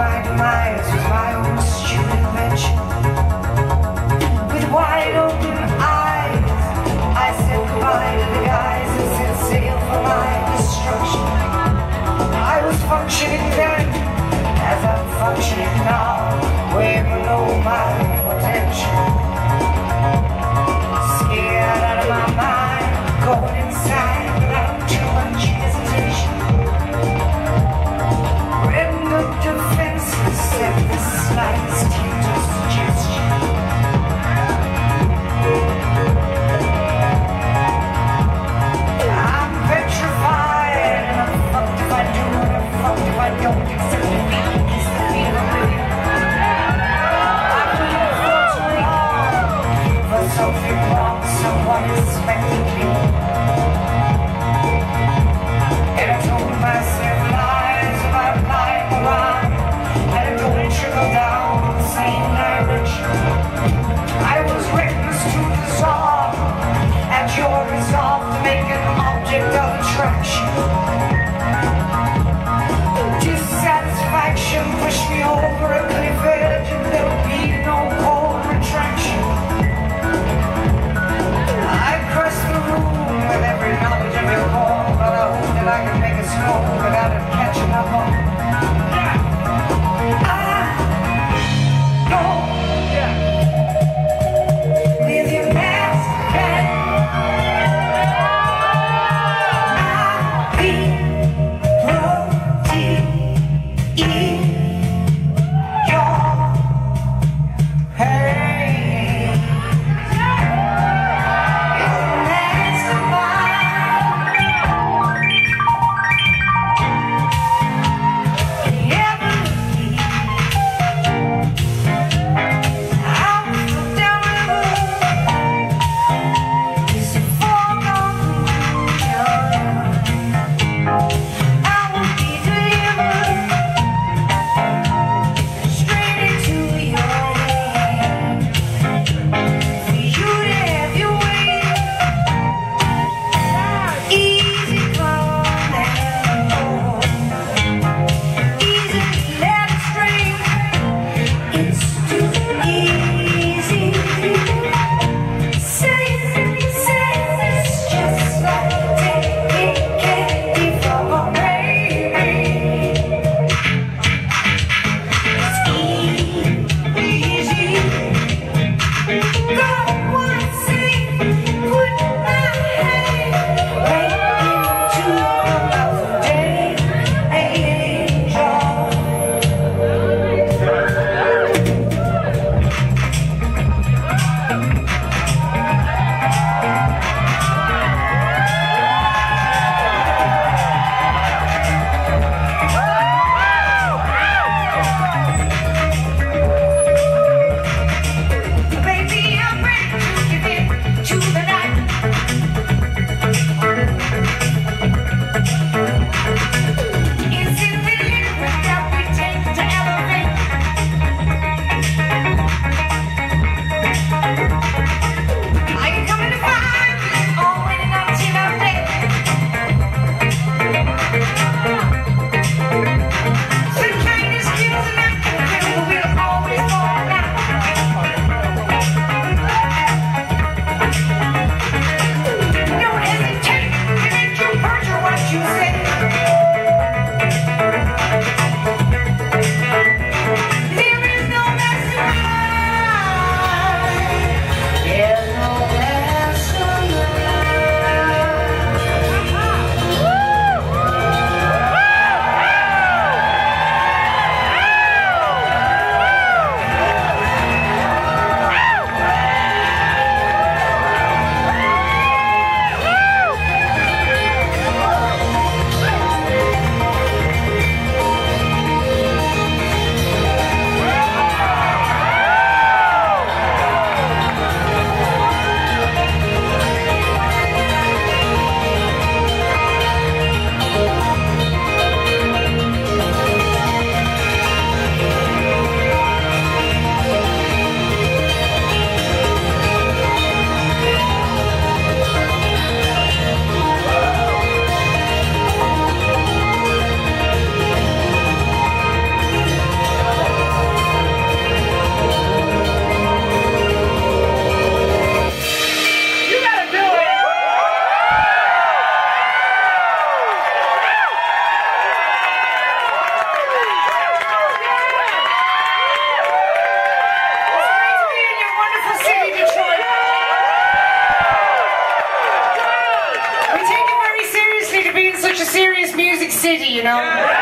my demise was my own stupid invention. City, you know?